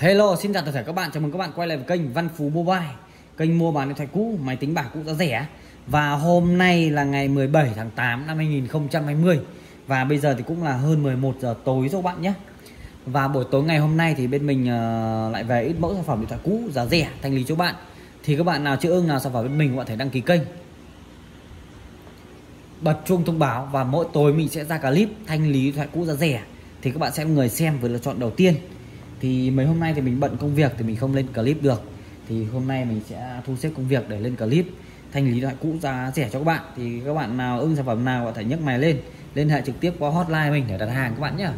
Hello, xin chào tất cả các bạn. Chào mừng các bạn quay lại với kênh Văn Phú Mobile, kênh mua bán điện thoại cũ, máy tính bảng cũ giá rẻ. Và hôm nay là ngày 17 tháng 8 năm 2020 và bây giờ thì cũng là hơn 11 giờ tối rồi các bạn nhé. Và buổi tối ngày hôm nay thì bên mình ờ, lại về ít mẫu sản phẩm điện thoại cũ giá rẻ thanh lý cho bạn. Thì các bạn nào chưa ưng nào sản phẩm bên mình các bạn thể đăng ký kênh. Bật chuông thông báo và mỗi tối mình sẽ ra clip thanh lý điện thoại cũ giá rẻ thì các bạn sẽ là người xem với lựa chọn đầu tiên thì mấy hôm nay thì mình bận công việc thì mình không lên clip được. Thì hôm nay mình sẽ thu xếp công việc để lên clip. Thanh lý loại cũ giá rẻ cho các bạn. Thì các bạn nào ưng sản phẩm nào có thể nhấc mày lên. Liên hệ trực tiếp qua hotline mình để đặt hàng các bạn nhé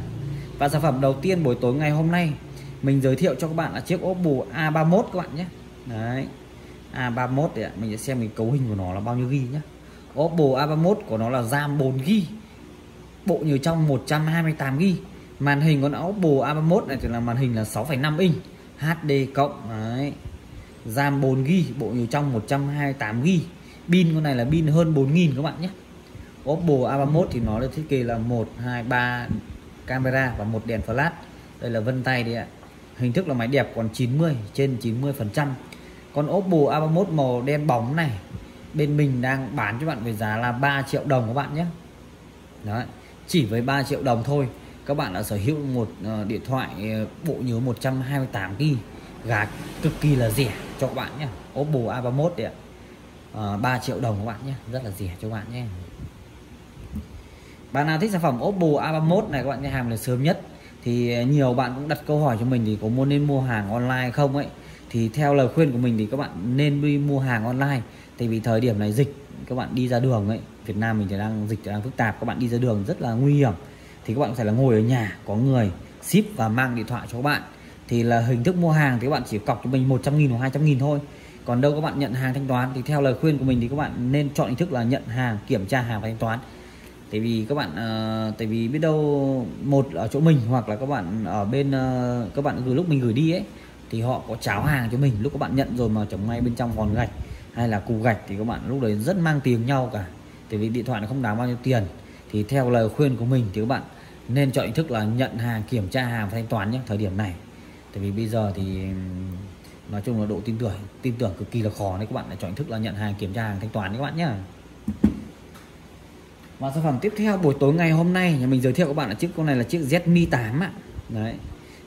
và sản phẩm đầu tiên buổi tối ngày hôm nay, mình giới thiệu cho các bạn là chiếc Oppo A31 các bạn nhé. Đấy. A31 thì mình sẽ xem cái cấu hình của nó là bao nhiêu ghi nhé Oppo A31 của nó là RAM 4 ghi, bộ nhớ trong 128 ghi màn hình con Oppo A31 này thì là màn hình là 6,5 inch HD cộng đấy. RAM 4GB bộ nhiều trong 128GB pin con này là pin hơn 4.000 các bạn nhé. Oppo A31 thì nó được thiết kế là 1 2 3 camera và một đèn flash. Đây là vân tay đấy ạ. Hình thức là máy đẹp còn 90 trên 90 phần trăm. Con Oppo A31 màu đen bóng này bên mình đang bán cho bạn với giá là 3 triệu đồng các bạn nhé. Đấy chỉ với 3 triệu đồng thôi các bạn đã sở hữu một ờ, điện thoại ờ, bộ nhớ 128 GB gà cực kỳ là rẻ cho các bạn nhé. Oppo A31 đấy ạ. Ờ, à, 3 triệu đồng các bạn nhé rất là rẻ cho các bạn nhé. Bạn nào thích sản phẩm Oppo A31 này các bạn nhé hàng là sớm nhất. Thì nhiều bạn cũng đặt câu hỏi cho mình thì có muốn nên mua hàng online không ấy. Thì theo lời khuyên của mình thì các bạn nên đi mua hàng online. Tại vì thời điểm này dịch các bạn đi ra đường ấy Việt Nam mình thì đang dịch đang phức tạp các bạn đi ra đường rất là nguy hiểm thì các bạn có thể là ngồi ở nhà có người ship và mang điện thoại cho các bạn. Thì là hình thức mua hàng thì các bạn chỉ cọc cho mình 100 nghìn hoặc 200 nghìn thôi. Còn đâu các bạn nhận hàng thanh toán thì theo lời khuyên của mình thì các bạn nên chọn hình thức là nhận hàng kiểm tra hàng và thanh toán. Tại vì các bạn uh, tại vì biết đâu một ở chỗ mình hoặc là các bạn ở bên uh, các bạn gửi lúc mình gửi đi ấy thì họ có cháo hàng cho mình lúc các bạn nhận rồi mà chẳng may bên trong còn gạch hay là cù gạch thì các bạn lúc đấy rất mang tiếng nhau cả. Tại vì điện thoại nó không đáng bao nhiêu tiền thì theo lời khuyên của mình thì các bạn nên chọn hình thức là nhận hàng, kiểm tra hàng và thanh toán nhé, thời điểm này. Tại vì bây giờ thì nói chung là độ tin tưởng tin tưởng cực kỳ là khó đấy các bạn. Lại chọn hình thức là nhận hàng, kiểm tra hàng, thanh toán các bạn nhé. Và sản phẩm tiếp theo buổi tối ngày hôm nay, nhà mình giới thiệu các bạn là chiếc, con này là chiếc Zmi 8 ạ. Đấy,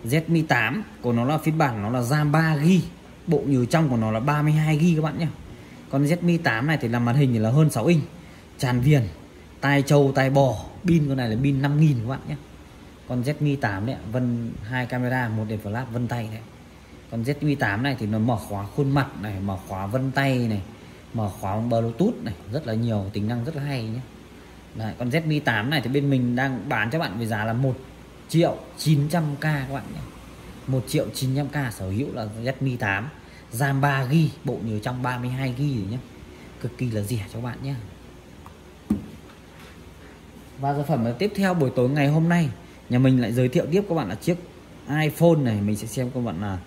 Zmi 8 của nó là phiên bản nó là RAM 3 g bộ nhớ trong của nó là 32 g các bạn nhé. Con Zmi 8 này thì là màn hình thì là hơn 6 inch, tràn viền tai trâu tai bò pin con này là pin 5000 các bạn nhé. Con Zmi 8 đấy vân hai camera một đèn flash vân tay đấy. Con Zmi 8 này thì nó mở khóa khuôn mặt này mở khóa vân tay này mở khóa bluetooth này rất là nhiều tính năng rất là hay nhé. Đấy, con Zmi 8 này thì bên mình đang bán cho bạn với giá là 1 triệu 900k các bạn nhé. 1 triệu 900k sở hữu là Zmi 8 RAM 3GB bộ nhớ trong 32GB nhé. Cực kỳ là rẻ cho bạn nhé và sản phẩm tiếp theo buổi tối ngày hôm nay. Nhà mình lại giới thiệu tiếp các bạn là chiếc iPhone này. Mình sẽ xem các bạn là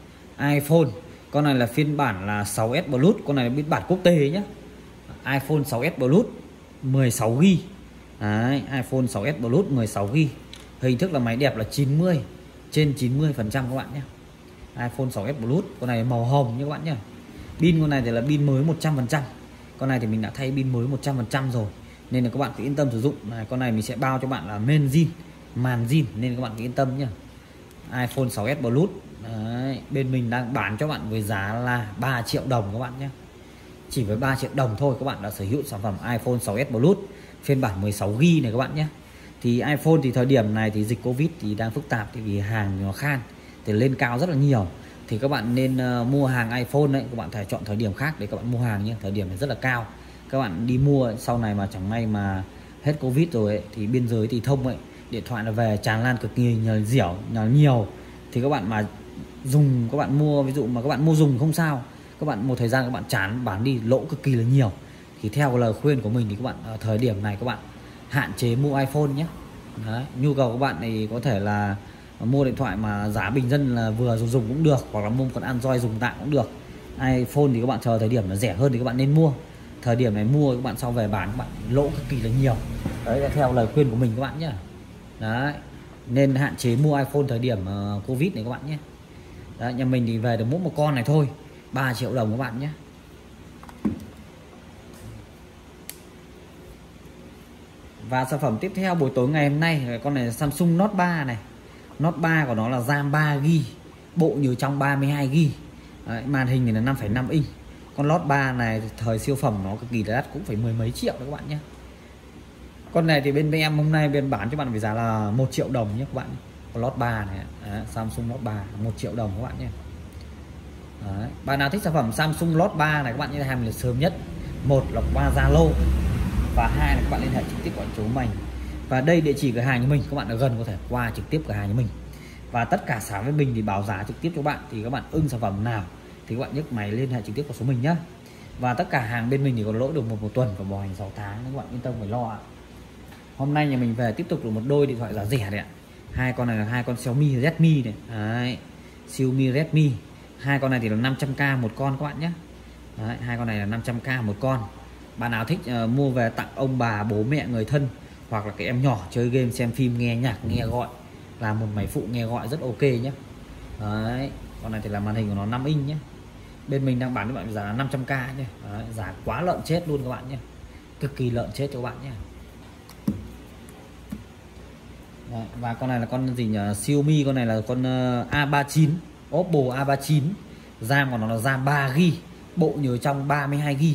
iPhone. Con này là phiên bản là 6s Plus. Con này là phiên bản quốc tế nhé iPhone 6s Plus 16 g Đấy, iPhone 6s Plus 16 g hình thức là máy đẹp là 90 trên 90 phần trăm các bạn nhé iPhone 6s Plus con này màu hồng như các bạn nhé pin con này thì là pin mới 100 phần trăm. Con này thì mình đã thay pin mới 100 phần trăm rồi nên là các bạn cứ yên tâm sử dụng. Này con này mình sẽ bao cho bạn là men zin màn zin. Nên các bạn cứ yên tâm nhá. iPhone 6s Plus. Đấy, bên mình đang bán cho bạn với giá là 3 triệu đồng các bạn nhé chỉ với 3 triệu đồng thôi các bạn đã sở hữu sản phẩm iPhone 6s Plus. Phiên bản 16GB này các bạn nhé thì iPhone thì thời điểm này thì dịch Covid thì đang phức tạp thì vì hàng nó khan thì lên cao rất là nhiều. Thì các bạn nên uh, mua hàng iPhone đấy các bạn phải chọn thời điểm khác để các bạn mua hàng nhé thời điểm này rất là cao các bạn đi mua sau này mà chẳng may mà hết covid rồi ấy, thì biên giới thì thông ấy điện thoại là về tràn lan cực kỳ nhờ dẻo nhờ nhiều. Thì các bạn mà dùng các bạn mua ví dụ mà các bạn mua dùng không sao các bạn một thời gian các bạn chán bán đi lỗ cực kỳ là nhiều. Thì theo lời khuyên của mình thì các bạn ở thời điểm này các bạn hạn chế mua iPhone nhé. Đấy, nhu cầu của bạn thì có thể là mua điện thoại mà giá bình dân là vừa dùng dùng cũng được hoặc là mua con Android dùng tạm cũng được. iPhone thì các bạn chờ thời điểm nó rẻ hơn thì các bạn nên mua thời điểm này mua các bạn sau về bán các bạn lỗ cực kỳ là nhiều. Đấy là theo lời khuyên của mình các bạn nhé đấy nên hạn chế mua iPhone thời điểm uh, Covid này các bạn nhé. Đấy, nhà mình thì về được mỗi một con này thôi 3 triệu đồng các bạn nhé. Và sản phẩm tiếp theo buổi tối ngày hôm nay con này là Samsung Note 3 này. Note 3 của nó là RAM 3GB Bộ nhớ trong 32GB Đấy, Màn hình thì là 5,5 inch. Con lót 3 này thời siêu phẩm nó cực kỳ đắt cũng phải mười mấy triệu đó các bạn nhé. Con này thì bên em hôm nay bên bán cho bạn với giá là một triệu đồng nhé các bạn. Con lót 3 này à, Samsung lót 3 một triệu đồng các bạn nhé. Đấy. Bạn nào thích sản phẩm Samsung lót 3 này các bạn nhé hàng là sớm nhất. Một là qua Zalo và hai là các bạn liên hệ trực tiếp gọi chú mình. Và đây địa chỉ cửa hàng của mình các bạn ở gần có thể qua trực tiếp cửa hàng của mình. Và tất cả sản với mình thì báo giá trực tiếp cho bạn thì các bạn ưng sản phẩm nào thì các bạn nhấc máy liên hệ trực tiếp vào số mình nhé và tất cả hàng bên mình thì có lỗi được một một tuần và bảo hành 6 tháng các bạn yên tâm phải lo ạ. Hôm nay nhà mình về tiếp tục được một đôi điện thoại giá rẻ đấy ạ. Hai con này là hai con Xiaomi Redmi này. Đấy. Xiaomi Redmi. Hai con này thì là 500k một con các bạn nhé Đấy, hai con này là 500k một con. Bạn nào thích uh, mua về tặng ông bà bố mẹ người thân hoặc là cái em nhỏ chơi game xem phim nghe nhạc nghe gọi là một máy phụ nghe gọi rất ok nhé đấy con này thì là màn hình của nó 5 inch nhé bên mình đang bán cho bạn giá là 500k nhé. Đấy, giá quá lợn chết luôn các bạn nhé. Cực kỳ lợn chết cho các bạn nhé. Đấy, và con này là con gì nhỉ? Xiaomi con này là con ờ, A39 Oppo A39 RAM của nó là RAM 3GB bộ nhớ trong 32GB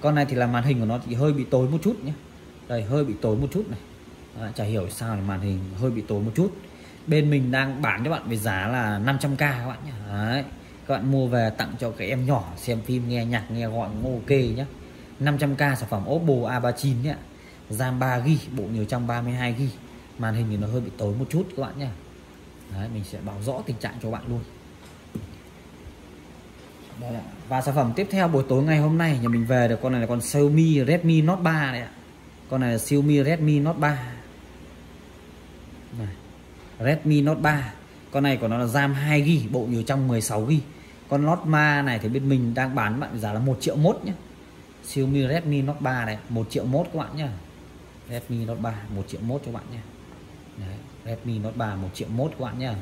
con này thì là màn hình của nó thì hơi bị tối một chút nhé. Đây hơi bị tối một chút này. Đấy, chả hiểu sao màn hình hơi bị tối một chút. Bên mình đang bán cho bạn với giá là 500k các bạn nhé. Đấy các bạn mua về tặng cho các em nhỏ xem phim nghe nhạc nghe gọi cũng ok nhé 500k sản phẩm Oppo A39 nhé RAM 3GB bộ nhiều trong 32GB màn hình thì nó hơi bị tối một chút các bạn nhé Đấy, mình sẽ báo rõ tình trạng cho bạn luôn. Đây và sản phẩm tiếp theo buổi tối ngày hôm nay nhà mình về được con này là con Xiaomi Redmi Note 3 này ạ. Con này là Xiaomi Redmi Note 3 này. Redmi Note 3 con này của nó là RAM 2GB bộ nhiều trong 16GB con Note Ma này thì bên mình đang bán bạn giá là 1 triệu mốt nhé Xiaomi Redmi Note 3 này 1 triệu mốt các bạn nhé Redmi Note 3 1 triệu mốt cho bạn nhé Đấy, Redmi Note 3 1 triệu mốt các bạn nhé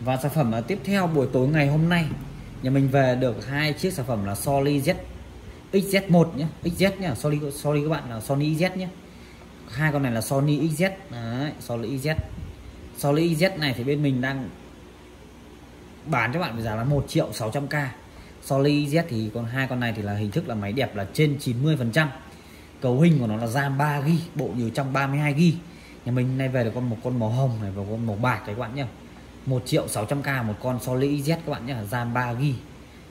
Và sản phẩm tiếp theo buổi tối ngày hôm nay. Nhà mình về được hai chiếc sản phẩm là Sony Z XZ1 nhé XZ nhé sorry sorry các bạn là Sony XZ nhé hai con này là Sony XZ Đấy, Sony XZ Sony Z này thì bên mình đang bán cho bạn với giá là 1 triệu 600k Sony Z thì còn hai con này thì là hình thức là máy đẹp là trên 90 phần trăm. Cấu hình của nó là RAM 3 g bộ nhớ trong 32 g nhà mình nay về được con, một con màu hồng này và con màu bạc đấy các bạn nhé 1 triệu 600k một con Solid Z các bạn nhé RAM 3GB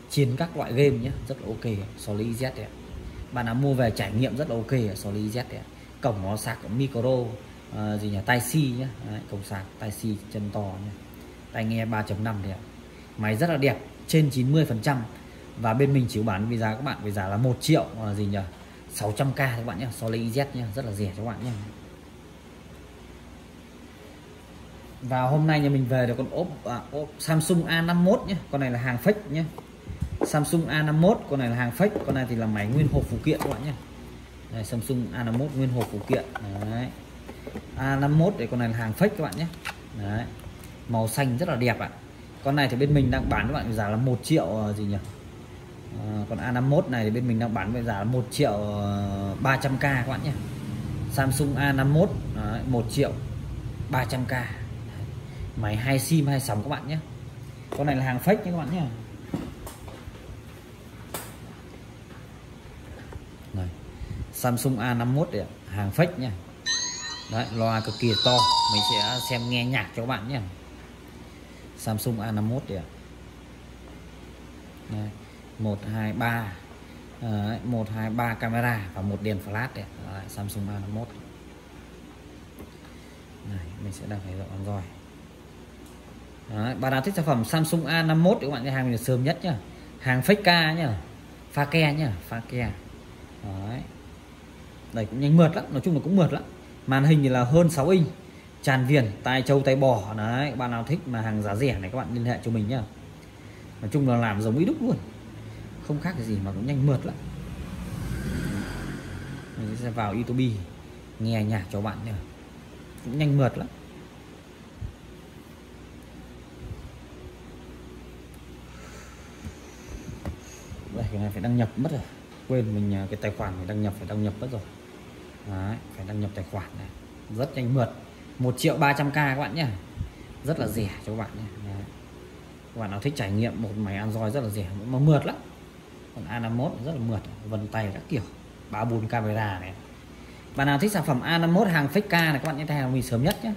chiến các loại game nhé rất là ok. Solid Z đấy bạn đã mua về trải nghiệm rất là ok Solid Z đấy cổng nó sạc micro uh, gì nhỉ? Tai si nhá. Đấy, cổng sạc tai si chân to nhá. Tai nghe 3.5 đấy máy rất là đẹp trên 90 phần trăm. Và bên mình chỉ bán với giá các bạn với giá là 1 triệu là gì nhỉ? 600k các bạn nhé so Solid Z nhé rất là rẻ cho các bạn nhé và hôm nay nhà mình về được con ốp, à, ốp Samsung A51 nhé con này là hàng fake nhé Samsung A51 con này là hàng fake. Con này thì là máy nguyên hộp phụ kiện các bạn nhé đây, Samsung A51 nguyên hộp phụ kiện. Đấy. A51 để con này là hàng fake các bạn nhé. Đấy màu xanh rất là đẹp ạ. À. con này thì bên mình đang bán các bạn giá là 1 triệu ờ, gì nhỉ? À, còn A51 này thì bên mình đang bán với giá là 1 triệu ờ, 300k các bạn nhé. Samsung A51 đấy, 1 triệu 300k máy hai sim hai sóng các bạn nhé. Con này là hàng fake nhé các bạn nhé. Này. Samsung A51 đấy, hàng fake nha đấy loa cực kỳ to. Mình sẽ xem nghe nhạc cho các bạn nhé. Samsung A51 đấy, đấy. 123 Đấy, 123 camera và một đèn flash đấy. Đấy, Samsung A51 này mình sẽ đang phải dọn rồi. Đấy, bạn nào thích sản phẩm Samsung A51 thì các bạn hàng mình sớm nhất nhá. Hàng fake ca nhá. Pha ke nhá pha ke. Đấy. đây cũng nhanh mượt lắm nói chung là cũng mượt lắm màn hình thì là hơn 6 inch, tràn viền, tai trâu, tai bò. Đấy, các bạn nào thích mà hàng giá rẻ này các bạn liên hệ cho mình nhá. Nói chung là làm giống ý đúc luôn. Không khác cái gì mà cũng nhanh mượt lắm. Mình sẽ vào youtube, nghe nhạc cho bạn nhá. Cũng nhanh mượt lắm. Đây, cái này phải đăng nhập mất rồi. Quên mình à, cái tài khoản phải đăng nhập, phải đăng nhập mất rồi. Đấy, phải đăng nhập tài khoản này. Rất nhanh mượt. 1 triệu 300k các bạn nhé. Rất là rẻ cho các bạn nhé. Đấy. các bạn nào thích trải nghiệm một máy Android rất là rẻ mà mượt lắm. Còn A51 rất là mượt vân tay các kiểu. 34 camera này. Bạn nào thích sản phẩm A51 hàng fake K này các bạn nhé theo mình sớm nhất nhé.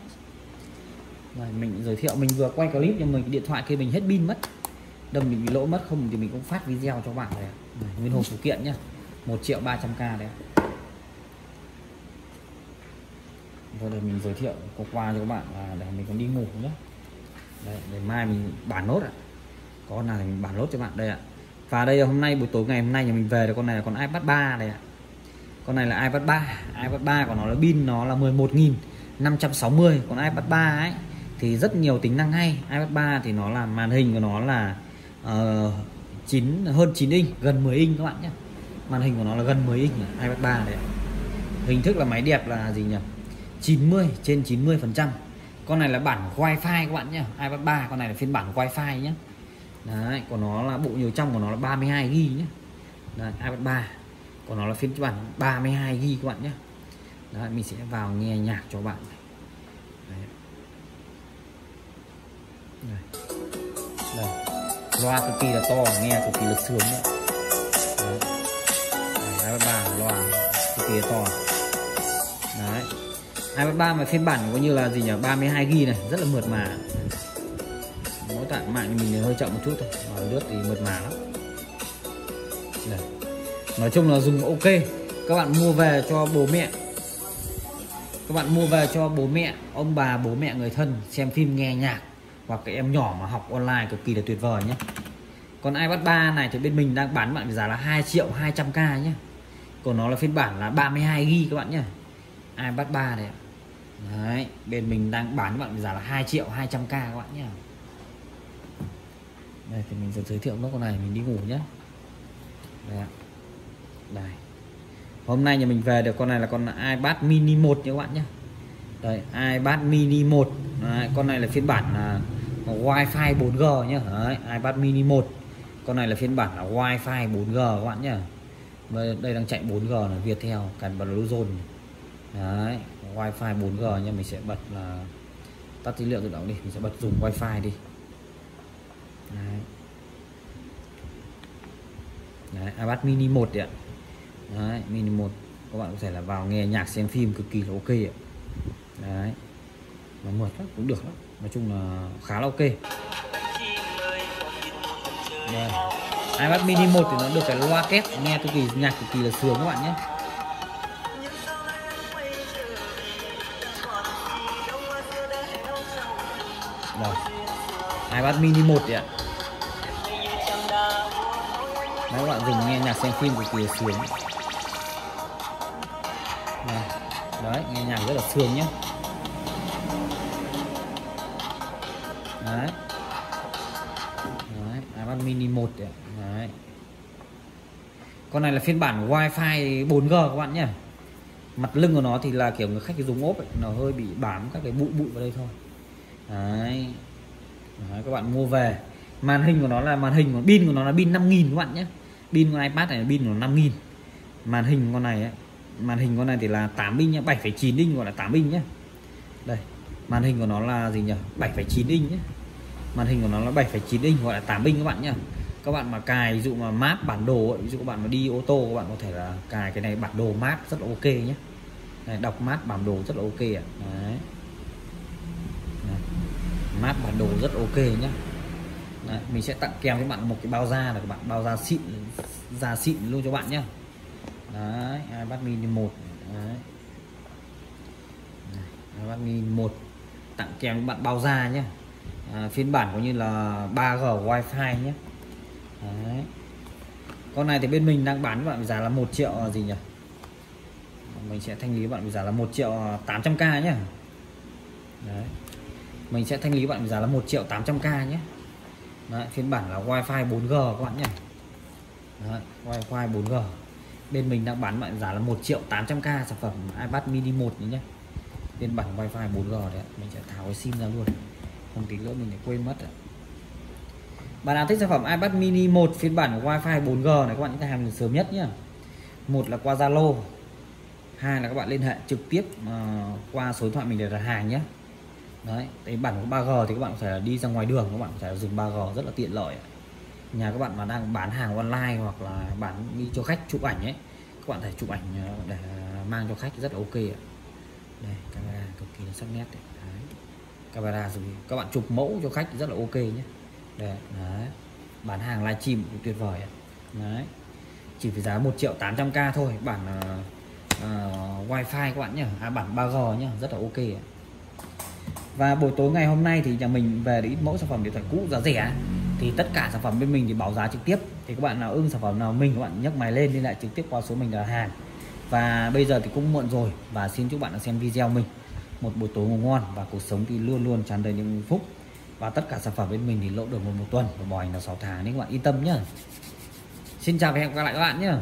Rồi mình giới thiệu mình vừa quay clip nhưng mình điện thoại kia mình hết pin mất. Đâm mình bị lỗ mất không thì mình cũng phát video cho bạn này, này nguyên hộp phụ kiện nhá 1 triệu 300k đấy thôi để mình giới thiệu có qua cho các bạn là để mình còn đi ngủ nhé đây, để mai mình bản nốt ạ. Có nào mình bản nốt cho bạn đây ạ. Và đây là hôm nay buổi tối ngày hôm nay nhà mình về được con này là con iPad 3 này ạ. Con này là iPad 3 iPad 3 của nó là pin nó là 11.560 còn iPad 3 ấy thì rất nhiều tính năng hay. iPad 3 thì nó là màn hình của nó là ờ, uh, 9 hơn 9 inch gần 10 inch các bạn nhé. Màn hình của nó là gần 10 inch iPad 3 đấy hình thức là máy đẹp là gì nhỉ? 90 trên 90 phần trăm con này là bản wifi các bạn nhé iPad 3 con này là phiên bản wifi nhé đấy của nó là bộ nhiều trong của nó là 32 GB nhé đấy, iPad 3 của nó là phiên bản 32 GB các bạn nhé đấy, mình sẽ vào nghe nhạc cho bạn đấy. Đấy. Đấy. loa cực kỳ là to nghe cực kỳ là sướng đấy. đấy. iPad 3 loa cực kỳ là to iPad 3 mà phiên bản coi như là gì nhỉ? 32 GB này, rất là mượt mà. Mỗi tại mạng mình hơi chậm một chút thôi, mà lướt thì mượt mà lắm. Đây. nói chung là dùng ok. Các bạn mua về cho bố mẹ. Các bạn mua về cho bố mẹ, ông bà, bố mẹ, người thân xem phim nghe nhạc hoặc cái em nhỏ mà học online cực kỳ là tuyệt vời nhé. Còn iPad 3 này thì bên mình đang bán bạn giá là 2 triệu 200k nhé. Còn nó là phiên bản là 32 GB các bạn nhé. iPad 3 này Đấy, bên mình đang bán bạn giá là 2 triệu 200k các bạn nhé đây thì mình sẽ giới thiệu nốt con này mình đi ngủ nhé đây, đây. Hôm nay nhà mình về được con này là con iPad mini 1 nha các bạn nhé đây iPad mini 1 Đấy, con này là phiên bản là wifi 4G nhé Đấy, iPad mini 1 con này là phiên bản là wifi 4G các bạn nhé đây, đang chạy 4G là Viettel cản Bluezone đấy wifi 4G nha mình sẽ bật là tắt tín hiệu tự động đi mình sẽ bật dùng wifi đi. Đấy, đấy iPad mini 1 đấy ạ. Đấy mini 1 các bạn có thể là vào nghe nhạc xem phim cực kỳ là ok ạ. Đấy. Nó mượt lắm cũng được lắm. Nói chung là khá là ok. Đây. iPad mini 1 thì nó được cái loa kép nghe cực kỳ nhạc cực kỳ là sướng các bạn nhé. Rồi. iPad mini 1 ạ. Đấy các bạn dùng nghe nhạc xem phim cực kỳ sướng. Này. Đấy, nghe nhạc rất là sướng nhé. Đấy. Đấy, iPad mini 1 ạ. Đấy. Con này là phiên bản Wi-Fi 4G các bạn nhé. Mặt lưng của nó thì là kiểu người khách dùng ốp ấy, nó hơi bị bám các cái bụi bụi vào đây thôi đấy. đấy các bạn mua về. Màn hình của nó là màn hình của pin của nó là pin 5000 các bạn nhé. Pin con iPad này là pin của nó 5000 màn hình con này ấy, màn hình con này thì là 8 inch nhé 7,9 inch gọi là 8 inch nhé. Đây màn hình của nó là gì nhỉ? 7,9 inch nhé. Màn hình của nó là 7,9 inch gọi là 8 inch các bạn nhé. Các bạn mà cài ví dụ mà map bản đồ ấy, ví dụ các bạn mà đi ô tô các bạn có thể là cài cái này bản đồ map rất là ok nhé. Này, đọc map bản đồ rất là ok ạ. À. đấy map bản đồ rất ok nhé Đấy, mình sẽ tặng kèm cho bạn một cái bao da là các bạn bao da xịn da xịn luôn cho bạn nhé đấy iPad mini 1 đấy. iPad mini 1 tặng kèm cho bạn bao da nhé à, phiên bản có như là 3G wifi nhé đấy. con này thì bên mình đang bán bạn giá là 1 triệu à, gì nhỉ? Mình sẽ thanh lý bạn giá là 1 triệu à, 800k nhé đấy mình sẽ thanh lý bạn giá là 1 triệu 800k nhé. Đấy, phiên bản là wifi 4G các bạn nhé. Đấy, wifi 4G bên mình đang bán bạn giá là 1 triệu 800k sản phẩm iPad mini 1 nhé phiên bản wifi 4G đấy mình sẽ tháo cái sim ra luôn. Không tí nữa mình lại quên mất bạn nào thích sản phẩm iPad mini 1 phiên bản wifi 4G này các bạn những cái hàng sớm nhất nhé. Một là qua Zalo hai là các bạn liên hệ trực tiếp uh, qua số điện thoại mình để đặt hàng nhé đấy cái bản của 3G thì các bạn có thể đi ra ngoài đường các bạn có thể dùng 3G rất là tiện lợi. Nhà các bạn mà đang bán hàng online hoặc là bán đi cho khách chụp ảnh ấy các bạn thể chụp ảnh ờ, để mang cho khách rất là ok ạ. Đây camera cực kỳ là sắc nét đấy. đấy. camera rồi các bạn chụp mẫu cho khách rất là ok nhé. Đấy, đấy bán hàng livestream cũng tuyệt vời đấy chỉ phải giá 1 triệu 800k thôi bản uh, uh, wifi các bạn nhé. À, bản 3G nhé rất là ok ạ và buổi tối ngày hôm nay thì nhà mình về để ít mẫu sản phẩm điện thoại cũ giá rẻ. Thì tất cả sản phẩm bên mình thì báo giá trực tiếp. Thì các bạn nào ưng sản phẩm nào mình các bạn nhấc máy lên liên lại trực tiếp qua số mình đặt hàng. Và bây giờ thì cũng muộn rồi. Và xin chúc bạn đã xem video mình. Một buổi tối ngủ ngon và cuộc sống thì luôn luôn tràn đầy những phúc. Và tất cả sản phẩm bên mình thì lỗ được một, một tuần và bảo hành là 6 tháng. Nên các bạn yên tâm nhé Xin chào và hẹn gặp lại các bạn nhé